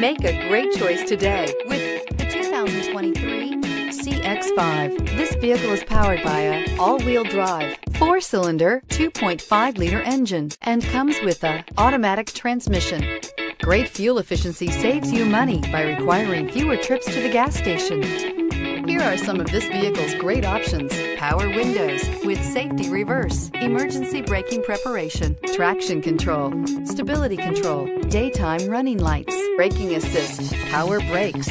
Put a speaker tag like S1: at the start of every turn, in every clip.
S1: choice today with the 2023 CX-5. This vehicle is powered by a all-wheel drive, four-cylinder, 2.5-liter engine and comes with a automatic transmission. Great fuel efficiency saves you money by requiring fewer trips to the gas station. Here are some of this vehicle's great options. Power windows with safety reverse, emergency braking preparation, traction control, stability control, daytime running lights, braking assist, power brakes,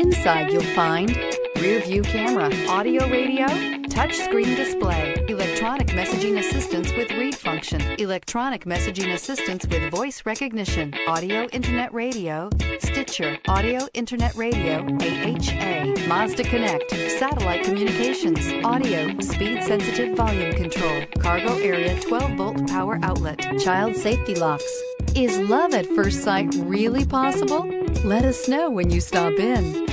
S1: Inside you'll find rear view camera, audio radio, touchscreen display, electronic messaging assistance with read function, electronic messaging assistance with voice recognition, audio internet radio, Stitcher, audio internet radio, AHA, Mazda Connect, satellite communications, audio, speed sensitive volume control, cargo area 12 volt power outlet, child safety locks. Is love at first sight really possible? Let us know when you stop in.